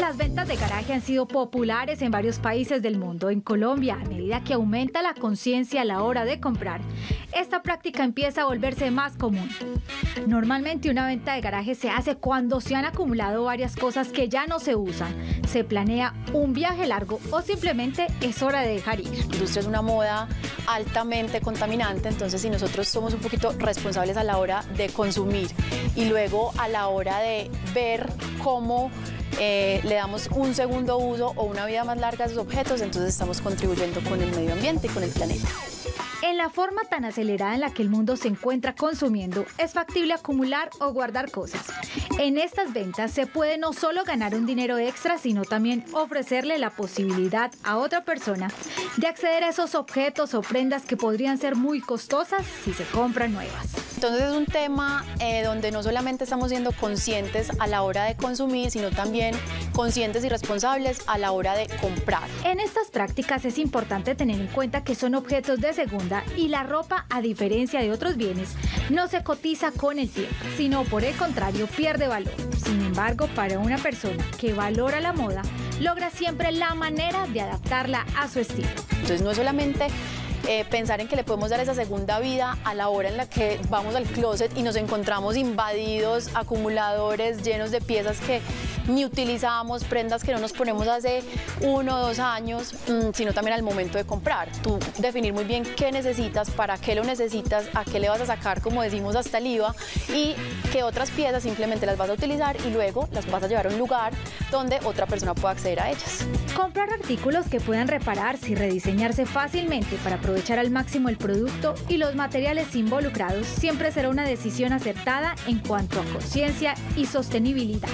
Las ventas de garaje han sido populares en varios países del mundo. En Colombia, a medida que aumenta la conciencia a la hora de comprar, esta práctica empieza a volverse más común. Normalmente una venta de garaje se hace cuando se han acumulado varias cosas que ya no se usan, se planea un viaje largo o simplemente es hora de dejar ir. La industria es una moda altamente contaminante, entonces si nosotros somos un poquito responsables a la hora de consumir y luego a la hora de ver cómo eh, le damos un segundo uso o una vida más larga a esos objetos, entonces estamos contribuyendo con el medio ambiente y con el planeta. En la forma tan acelerada en la que el mundo se encuentra consumiendo, es factible acumular o guardar cosas. En estas ventas se puede no solo ganar un dinero extra, sino también ofrecerle la posibilidad a otra persona de acceder a esos objetos o prendas que podrían ser muy costosas si se compran nuevas. Entonces es un tema eh, donde no solamente estamos siendo conscientes a la hora de consumir, sino también conscientes y responsables a la hora de comprar. En estas prácticas es importante tener en cuenta que son objetos de segunda y la ropa, a diferencia de otros bienes, no se cotiza con el tiempo, sino por el contrario pierde valor. Sin embargo, para una persona que valora la moda, logra siempre la manera de adaptarla a su estilo. Entonces no es solamente eh, pensar en que le podemos dar esa segunda vida a la hora en la que vamos al closet y nos encontramos invadidos, acumuladores llenos de piezas que ni utilizamos, prendas que no nos ponemos hace uno o dos años, mm, sino también al momento de comprar. Tú definir muy bien qué necesitas, para qué lo necesitas, a qué le vas a sacar, como decimos, hasta el IVA y qué otras piezas simplemente las vas a utilizar y luego las vas a llevar a un lugar donde otra persona pueda acceder a ellas. Comprar artículos que puedan repararse y rediseñarse fácilmente para aprovechar al máximo el producto y los materiales involucrados siempre será una decisión acertada en cuanto a conciencia y sostenibilidad.